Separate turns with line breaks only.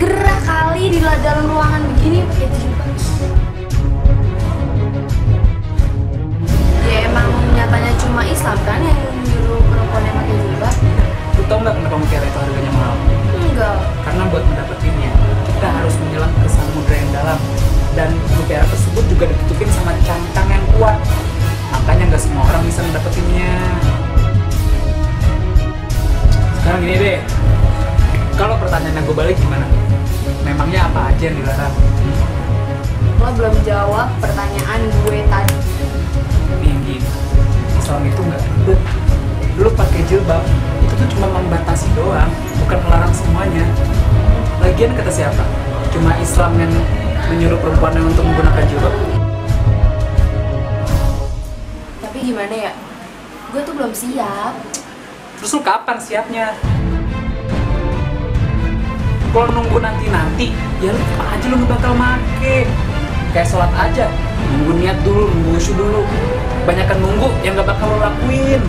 gerah kali di dalam ruangan begini ya, pakai baju ya emang nyatanya cuma Islam kan yang nyuruh perempuan yang pakai jilbab?
Lu tau nggak kenapa mutiara itu harganya mahal?
Enggak.
Karena buat mendapatkannya, kita harus menyelam ke samudra yang dalam. Dan mutiara tersebut juga ditutupin sama cangkang yang kuat. Makanya nggak semua orang bisa mendapatkannya. sekarang gini deh. Kalau pertanyaan gue balik apa aja yang dilarang?
Lo belum jawab pertanyaan gue tadi.
Nih gini, Islam itu nggak ribet. Lu pakai jilbab itu tuh cuma membatasi doang, bukan melarang semuanya. Lagian kata siapa? Cuma Islam yang menyuruh perempuan untuk menggunakan jilbab.
Tapi gimana ya? Gue tuh belum siap.
Terus lu kapan siapnya? Kalau nunggu nanti-nanti, ya lu cepat aja lu bakal make. Kayak sholat aja, nunggu niat dulu, nunggu usu dulu. Banyakan nunggu yang gak bakal lo lakuin.